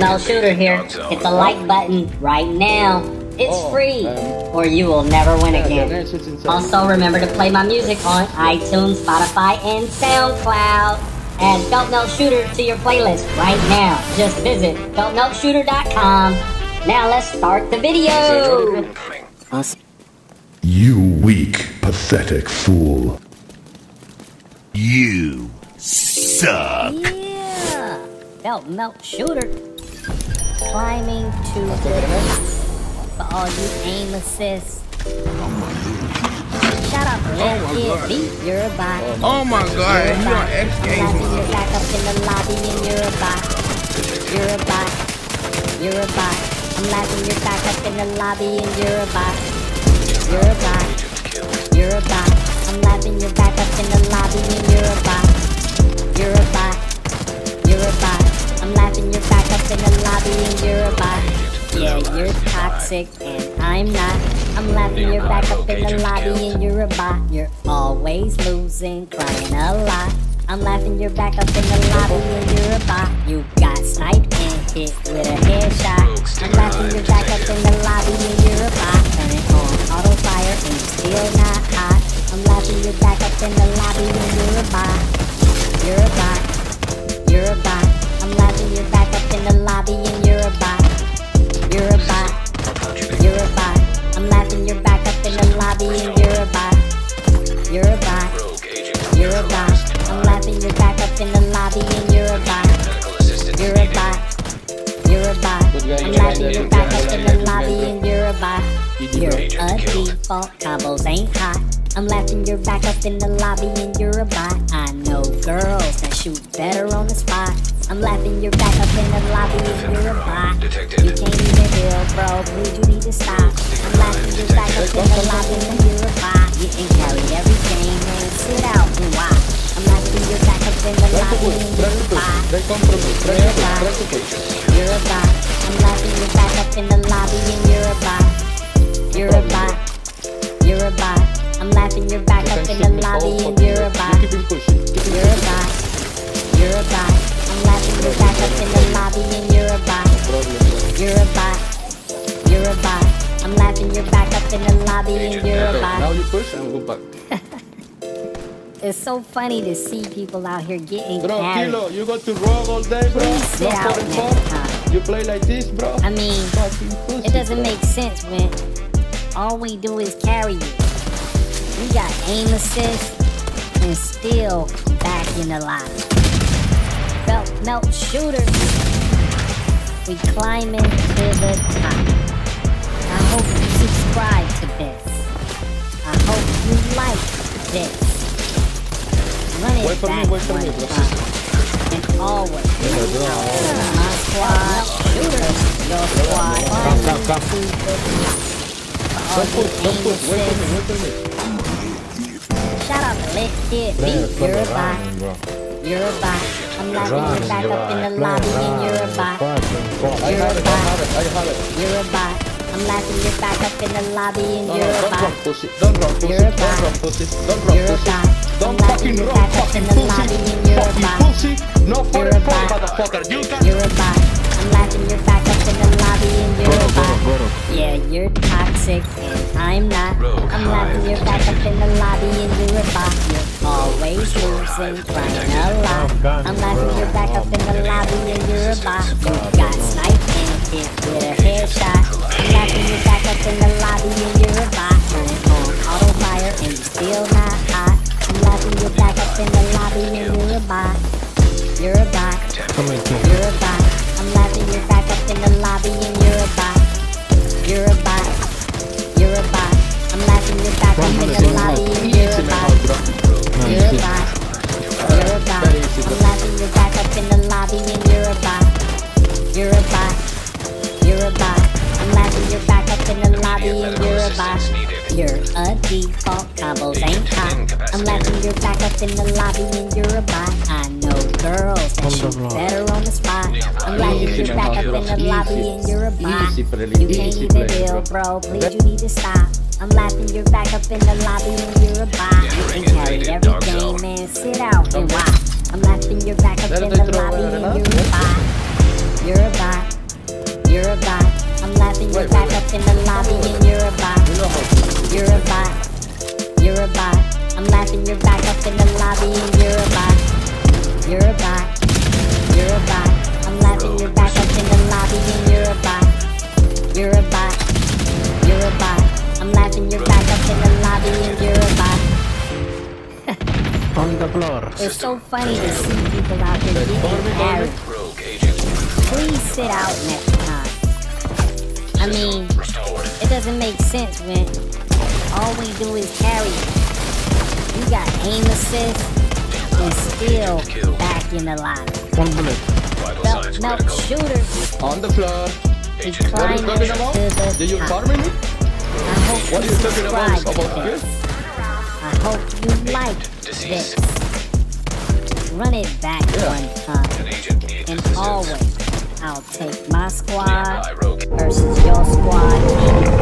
Don't Shooter here. Hit the like button right now. It's Oh, free, or you will never win again. yeah, shit's insane. Also, remember to play my music on iTunes, Spotify, and SoundCloud. Add Don't Know Shooter to your playlist right now. Just visit don'tknowshooter.com. Now let's start the video. You weak, pathetic fool. You suck. Yeah, Belt Melt Shooter. Climbing to the top. For all you aim assists. Oh, Shout out to Let Kid Beat, you're bot. Oh my god, You're a you bot. on X I'm Games, laughing you back up in the lobby and you're a bot. You're a bot. You're a bot. I'm laughing you back up in the lobby and you're a bot. You're a bot. You're a bot. I'm laughing you back up in the lobby and you're a bot. You're a bot. You're. I'm laughing you back up in the lobby and you're a bot. Yeah, you're toxic and I'm not. I'm laughing you back up in the lobby and you're a bot. You're always losing, crying a lot. I'm laughing you're back up in the lobby and you're a bot. You're a bot. You're a bot. I'm laughing you're back up in the lobby and you're a bot. You're a bot. You're a bot. I'm laughing you're back up in the lobby and you're a bot. You're a default. Combos ain't hot. I'm laughing you're back up in the lobby and you're a bot. I know girls that shoot better on the spot. I'm laughing you're back up in the lobby and you're a bot. You can't even heal, bro. Please, you need to stop. I'm laughing you're back up in the lobby to push, try to push. You're a bot. I'm laughing you're back up in the lobby and you're a bot. You're a bot. You're a bot. I'm laughing you're back up in the lobby and you're a bot. You keep him pushing, keep him You're a bot. You're a bot. I'm laughing you're back up in the lobby and you're a bot. You're a bot. You're a bot. I'm laughing you're back up in the lobby and you're a Okay, now bot. you push and go back. It's so funny to see people out here getting Bro, carried. Kilo, you go to rogue all day, bro. Please sit No out next time. You play like this, bro. I mean, pussy, It doesn't bro. make sense when all we do is carry you. We got aim assist and still back in the line. Belt melt shooter. We climbing to the top. I hope you subscribe to this. I hope you like this. Run it Wait for me, wait for me. And always my squad shooter. Your squad Come, come, come. climbing to the top. Don't push, don't push. Wait for me, wait for me. Shout out to Lit Kid Beat, you're a bot. You're a bot. I'm laughing you back up in the lobby and you're a bot. You're a bot. have it, I have it. You're a bot. I'm laughing you back up in the lobby and you're a don't run, bot. pussy. Don't run, pussy. Don't bot. run, pussy. Don't run, You're a pussy. Bot. I'm Don't laughing fucking you run, back up fucking in the lobby pussy. and you're a Fucking bot. pussy. No for You're the a bot. motherfucker. You can You're a bot. I'm laughing you back up in the lobby and you're a bot. Yeah, you're toxic and I'm not. I'm laughing you back up in the lobby and you're a bot. You're always losing, crying a lot. I'm laughing you back up in the lobby and you're a bot. You got sniped and hit with a headshot. I'm laughing you back bot. You're a bot. I'm laughing you back up in the lobby and you're a bot. You're a bot. You're a bot. I'm laughing you back up in the lobby and you're a bot. You're a bot. You're a bot. I'm laughing you back up in the lobby and you're a bot. You're a bot. You're a bot. I'm laughing you back up in the lobby and you're a bot. You're a default. Combos ain't hot. I'm laughing you back up in the lobby and you're a bot. I know girls that shoot better on the spot. I'm laughing you're back up in the lobby and you're a bot. Easy, Pirelli, You can't easy even play, deal, bro. bro. Please, you need to stop. I'm laughing you're back up in the lobby and you're a bot. You can carry every game and sit out and watch. I'm laughing you're back up Let in it the throw lobby it and out. you're a bot. You're a bot. You're a bot. I'm laughing you're back up in the lobby and you're a bot. You know how. You're a bot. You're a bot. I'm laughing you're back up in the lobby and you're a bot. You're a bot. You're a bot. I'm laughing you're back up in the lobby and you're a bot. You're a bot. You're a bot. I'm laughing you're back up in the lobby and you're a bot. On the floor. It's so funny to see people out here getting carried. Please sit out next time. I mean, it doesn't make sense when all we do is carry. You got aim assist and still back in the line. One bullet. Belt melt shooter On the floor. is What are you climbing talking to about? the Did you top. farming me? I hope What are you you talking about? About this? this. I hope you like this. Run it back Yeah. one time. And always, I'll take my squad versus your squad any day.